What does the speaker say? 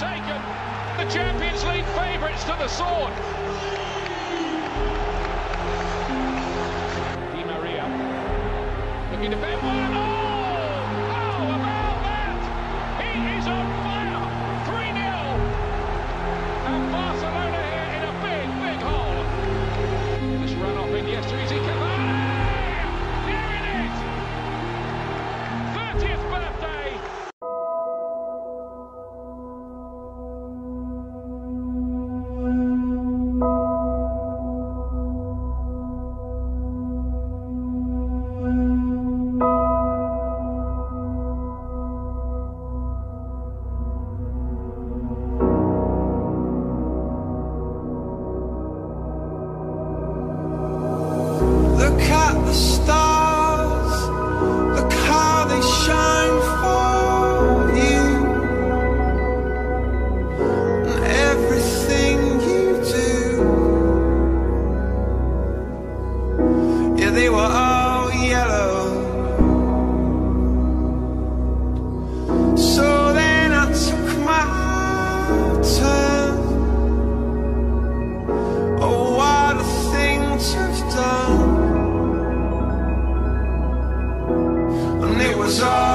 taken the Champions League favourites to the sword. Di Maria looking to bend Look at the stars, look how they shine for you. And everything you do, yeah, they were all yellow. So then I took my turn. Was